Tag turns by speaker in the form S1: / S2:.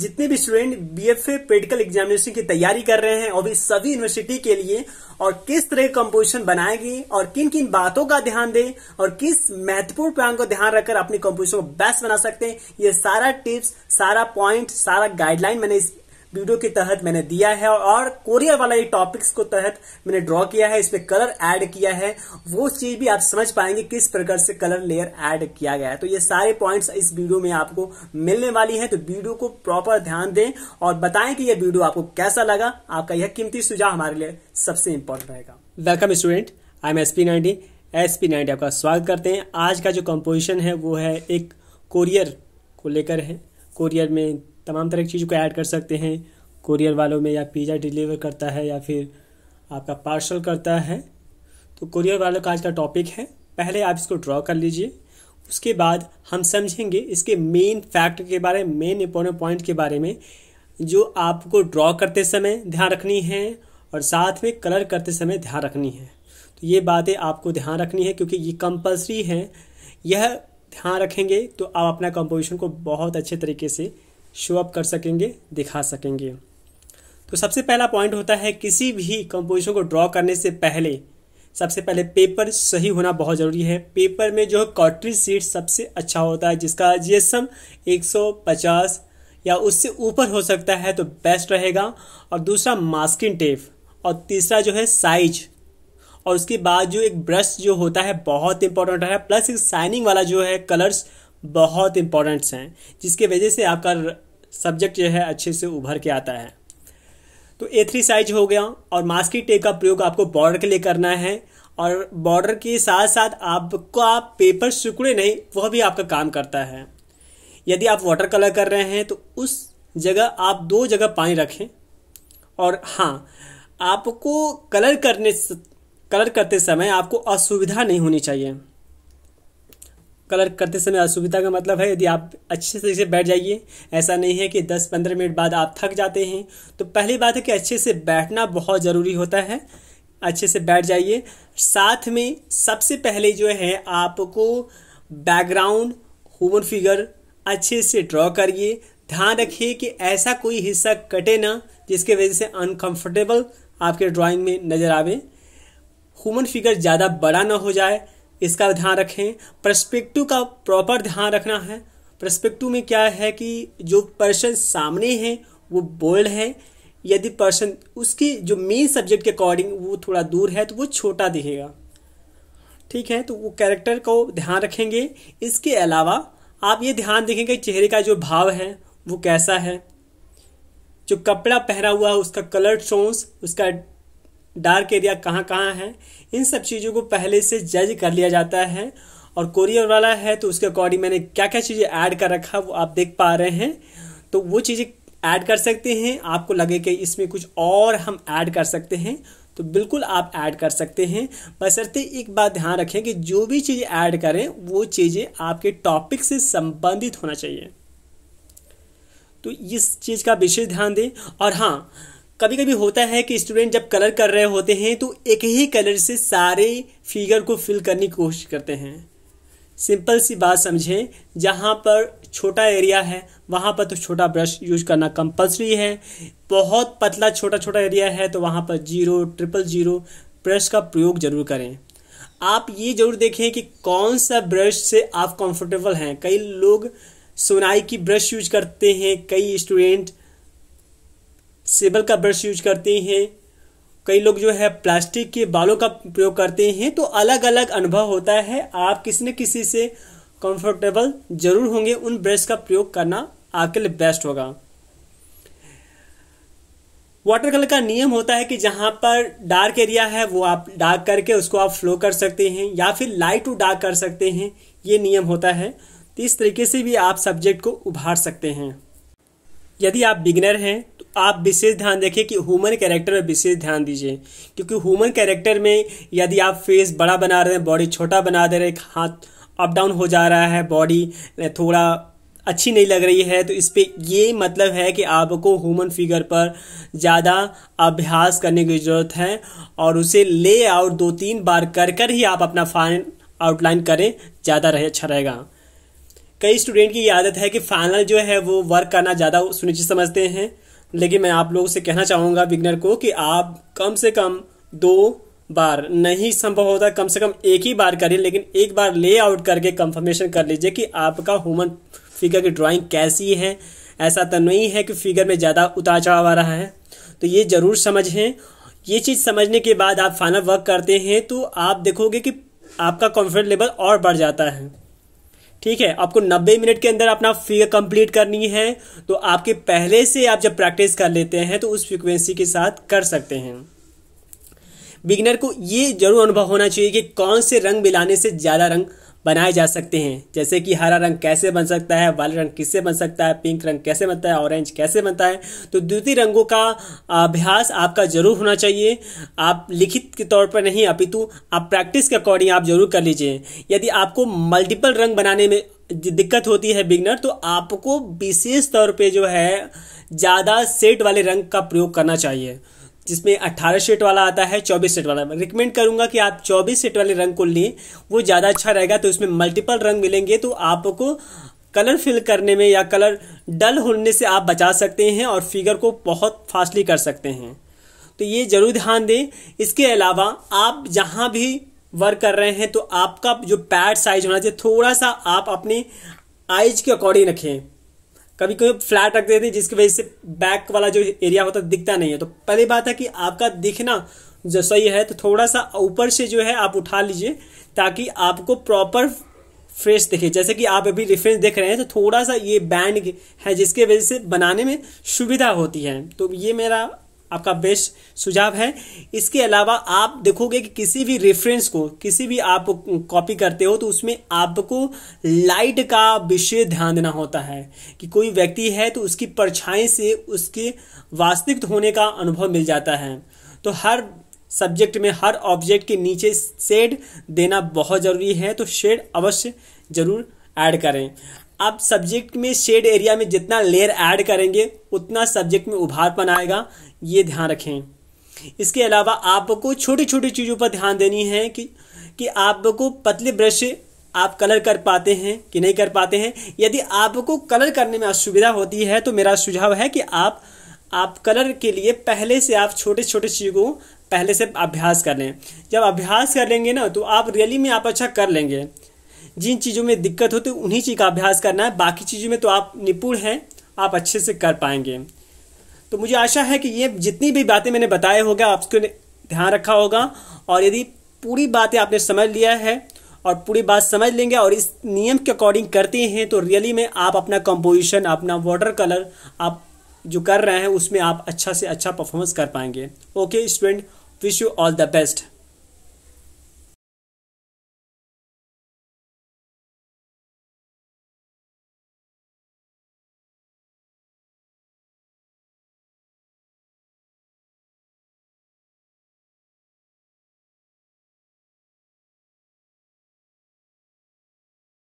S1: जितने भी student BFA pedicle examination की तैयारी कर रहे हैं और भी सभी यूनिवर्सिटी के लिए और किस तरह कंपोजिशन बनाएगी और किन किन बातों का ध्यान दें और किस महत्वपूर्ण प्लान को ध्यान रखकर अपनी कंपोजिशन को बेस्ट बना सकते हैं, ये सारा टिप्स सारा पॉइंट सारा गाइडलाइन मैंने इस वीडियो के तहत मैंने दिया है और कोरियर वाला टॉपिक्स को तहत मैंने ड्रॉ किया है, इसमें कलर ऐड किया है। वो चीज़ भी आप समझ पाएँगे किस प्रकार से कलर लेयर ऐड किया गया है। तो ये सारे पॉइंट्स इस वीडियो में आपको मिलने वाली है। तो वीडियो को प्रॉपर ध्यान दें और बताएँ कि यह वीडियो आपको कैसा लगा। आपका यह कीमती सुझाव हमारे लिए सबसे इंपॉर्टेंट रहेगा। Welcome student I am S P ninety S ninety आपका स्वागत करते हैं। आज का जो कंपोजिशन है, वो है एक कोरियर को लेकर है। कोरियर में तमाम तरह की चीज़ों को ऐड कर सकते हैं। कोरियर वालों में या पिज़्ज़ा डिलीवर करता है या फिर आपका पार्सल करता है। तो कोरियर वालों का आज का टॉपिक है। पहले आप इसको ड्रॉ कर लीजिए। उसके बाद हम समझेंगे इसके मेन फैक्ट के बारे में मेन इंपॉर्टेंट पॉइंट के बारे में, जो आपको ड्रॉ करते समय ध्यान रखनी है और साथ में कलर करते समय ध्यान रखनी है। तो ये बातें आपको ध्यान रखनी है क्योंकि ये कंपलसरी है। यह ध्यान रखेंगे तो आप अपना कंपोजिशन को बहुत अच्छे तरीके से शो अप कर सकेंगे, दिखा सकेंगे। तो सबसे पहला पॉइंट होता है, किसी भी कंपोजिशन को ड्रॉ करने से पहले, सबसे पहले पेपर सही होना बहुत ज़रूरी है। पेपर में जो है कॉटरी सीट सबसे अच्छा होता है, जिसका जीएसएम 150 या उससे ऊपर हो सकता है तो बेस्ट रहेगा। और दूसरा मास्किंग टेप और तीसरा जो है साइज़ और उसके बाद जो एक ब्रश जो होता है, बहुत इंपॉर्टेंट है। प्लस एक साइनिंग वाला जो है कलर्स बहुत इंपॉर्टेंट्स हैं, जिसके वजह से आपका सब्जेक्ट जो है अच्छे से उभर के आता है। तो ए थ्री साइज़ हो गया और मास्की टेप का प्रयोग आपको बॉर्डर के लिए करना है और बॉर्डर के साथ साथ आपको आप पेपर सिकुड़े नहीं, वह भी आपका काम करता है। यदि आप वाटर कलर कर रहे हैं तो उस जगह आप दो जगह पानी रखें और हाँ आपको कलर करने कलर करते समय आपको असुविधा नहीं होनी चाहिए। कलर करते समय असुविधा का मतलब है, यदि आप अच्छे से बैठ जाइए। ऐसा नहीं है कि 10-15 मिनट बाद आप थक जाते हैं। तो पहली बात है कि अच्छे से बैठना बहुत ज़रूरी होता है। अच्छे से बैठ जाइए। साथ में सबसे पहले जो है, आपको बैकग्राउंड ह्यूमन फिगर अच्छे से ड्रॉ करिए। ध्यान रखिए कि ऐसा कोई हिस्सा कटे ना, जिसके वजह से अनकंफर्टेबल आपके ड्राइंग में नज़र आवे। ह्यूमन फिगर ज़्यादा बड़ा ना हो जाए। इसका ध्यान रखें। परस्पेक्टिव का प्रॉपर ध्यान रखना है। परस्पेक्टिव में क्या है कि जो पर्सन सामने है, वो बोल्ड है। यदि पर्सन उसकी जो मेन सब्जेक्ट के अकॉर्डिंग वो थोड़ा दूर है तो वो छोटा दिखेगा। ठीक है? तो वो कैरेक्टर को ध्यान रखेंगे। इसके अलावा आप ये ध्यान देखेंगे चेहरे का जो भाव है, वो कैसा है। जो कपड़ा पहना हुआ है, उसका कलर टोन्स उसका डार्क एरिया कहाँ कहाँ है, इन सब चीज़ों को पहले से जज कर लिया जाता है। और कोरियर वाला है तो उसके अकॉर्डिंग मैंने क्या क्या चीज़ें ऐड कर रखा वो आप देख पा रहे हैं। तो वो चीज़ें ऐड कर सकते हैं, आपको लगे कि इसमें कुछ और हम ऐड कर सकते हैं तो बिल्कुल आप ऐड कर सकते हैं। बसरते एक बात ध्यान रखें कि जो भी चीज़ें ऐड करें, वो चीज़ें आपके टॉपिक से संबंधित होना चाहिए। तो इस चीज़ का विशेष ध्यान दें। और हाँ कभी कभी होता है कि स्टूडेंट जब कलर कर रहे होते हैं तो एक ही कलर से सारे फिगर को फिल करने की कोशिश करते हैं। सिंपल सी बात समझें, जहाँ पर छोटा एरिया है, वहाँ पर तो छोटा ब्रश यूज़ करना कंपलसरी है। बहुत पतला छोटा छोटा एरिया है तो वहाँ पर ज़ीरो ट्रिपल ज़ीरो ब्रश का प्रयोग ज़रूर करें। आप ये ज़रूर देखें कि कौन सा ब्रश से आप कंफर्टेबल हैं। कई लोग सोनाई की ब्रश यूज़ करते हैं, कई स्टूडेंट सेबल का ब्रश यूज़ करते हैं। कई लोग जो है प्लास्टिक के बालों का प्रयोग करते हैं तो अलग अलग अनुभव होता है। आप किसी न किसी से कंफर्टेबल ज़रूर होंगे, उन ब्रश का प्रयोग करना आपके लिए बेस्ट होगा। वाटर कलर का नियम होता है कि जहाँ पर डार्क एरिया है, वो आप डार्क करके उसको आप फ्लो कर सकते हैं, या फिर लाइट टू डार्क कर सकते हैं, ये नियम होता है। तो इस तरीके से भी आप सब्जेक्ट को उभार सकते हैं। यदि आप बिगनर हैं तो आप विशेष ध्यान देखें कि ह्यूमन कैरेक्टर में विशेष ध्यान दीजिए। क्योंकि ह्यूमन कैरेक्टर में यदि आप फेस बड़ा बना रहे हैं बॉडी छोटा बना दे रहे हैं, हाथ अप डाउन हो जा रहा है बॉडी थोड़ा अच्छी नहीं लग रही है तो इस पर ये मतलब है कि आपको ह्यूमन फिगर पर ज़्यादा अभ्यास करने की ज़रूरत है और उसे ले आउट दो तीन बार कर कर ही आप अपना फाइन आउटलाइन करें, ज़्यादा रहे अच्छा रहेगा। कई स्टूडेंट की आदत है कि फाइनल जो है वो वर्क करना ज़्यादा सुनिश्चित समझते हैं। लेकिन मैं आप लोगों से कहना चाहूँगा बिगनर को कि आप कम से कम दो बार, नहीं संभव होता कम से कम एक ही बार करिए लेकिन एक बार ले आउट करके कंफर्मेशन कर लीजिए कि आपका ह्यूमन फिगर की ड्राइंग कैसी है। ऐसा तो नहीं है कि फिगर में ज़्यादा उतार चढ़ाव आ रहा है। तो ये ज़रूर समझें। ये चीज़ समझने के बाद आप फाइनल वर्क करते हैं तो आप देखोगे कि आपका कॉन्फिडेंस लेवल और बढ़ जाता है। ठीक है? आपको 90 मिनट के अंदर अपना फिगर कंप्लीट करनी है तो आपके पहले से आप जब प्रैक्टिस कर लेते हैं तो उस फ्रिक्वेंसी के साथ कर सकते हैं। बिगनर को ये ज़रूर अनुभव होना चाहिए कि कौन से रंग मिलाने से ज़्यादा रंग बनाए जा सकते हैं। जैसे कि हरा रंग कैसे बन सकता है, वाले रंग किससे बन सकता है, पिंक रंग कैसे बनता है, ऑरेंज कैसे बनता है। तो द्वितीय रंगों का अभ्यास आपका ज़रूर होना चाहिए। आप लिखित के तौर पर नहीं, अपितु आप प्रैक्टिस के अकॉर्डिंग आप ज़रूर कर लीजिए। यदि आपको मल्टीपल रंग बनाने में दिक्कत होती है बिगनर तो आपको विशेष तौर पे जो है, ज़्यादा सेट वाले रंग का प्रयोग करना चाहिए। जिसमें 18 सेट वाला आता है 24 सेट वाला। मैं रिकमेंड करूँगा कि आप 24 सेट वाले रंग को लें, वो ज़्यादा अच्छा रहेगा तो इसमें मल्टीपल रंग मिलेंगे तो आपको कलर फिल करने में या कलर डल होने से आप बचा सकते हैं और फिगर को बहुत फास्टली कर सकते हैं। तो ये ज़रूर ध्यान दें। इसके अलावा आप जहाँ भी वर्क कर रहे हैं तो आपका जो पैड साइज़ होना चाहिए, थोड़ा सा आप अपने आइज़ के अकॉर्डिंग रखें। कभी कभी फ्लैट रख देते हैं जिसकी वजह से बैक वाला जो एरिया होता है, दिखता नहीं है। तो पहली बात है कि आपका दिखना जो सही है तो थोड़ा सा ऊपर से जो है आप उठा लीजिए, ताकि आपको प्रॉपर फ्रेश दिखे। जैसे कि आप अभी रिफ्रेंस देख रहे हैं तो थोड़ा सा ये बैंड है जिसके वजह से बनाने में सुविधा होती है। तो ये मेरा आपका बेस्ट सुझाव है। इसके अलावा आप देखोगे कि किसी भी रेफरेंस को, किसी भी आप कॉपी करते हो तो उसमें आपको लाइट का विशेष ध्यान देना होता है कि कोई व्यक्ति है तो उसकी परछाई से उसके वास्तविक होने का अनुभव मिल जाता है। तो हर सब्जेक्ट में, हर ऑब्जेक्ट के नीचे शेड देना बहुत ज़रूरी है तो शेड अवश्य ज़रूर ऐड करें। आप सब्जेक्ट में शेड एरिया में जितना लेयर ऐड करेंगे, उतना सब्जेक्ट में उभारपन आएगा। ये ध्यान रखें। इसके अलावा आपको छोटी छोटी चीज़ों पर ध्यान देनी है कि कि आपको पतले ब्रश आप कलर कर पाते हैं कि नहीं कर पाते हैं। यदि आपको कलर करने में असुविधा होती है तो मेरा सुझाव है कि आप आप कलर के लिए पहले से आप छोटे छोटे चीज़ों को पहले से अभ्यास कर लें। जब अभ्यास कर लेंगे ना तो आप रियली में आप अच्छा कर लेंगे। जिन चीज़ों में दिक्कत होती है उन्हीं चीज़ का अभ्यास करना है। बाकी चीज़ों में तो आप निपुण हैं, आप अच्छे से कर पाएँगे। तो मुझे आशा है कि ये जितनी भी बातें मैंने बताए होगा आपको ध्यान रखा होगा। और यदि पूरी बातें आपने समझ लिया है और पूरी बात समझ लेंगे और इस नियम के अकॉर्डिंग करते हैं तो रियली में आप अपना कंपोजिशन अपना वाटर कलर आप जो कर रहे हैं, उसमें आप अच्छा से अच्छा परफॉर्मेंस कर पाएँगे। Okay student wish you all the best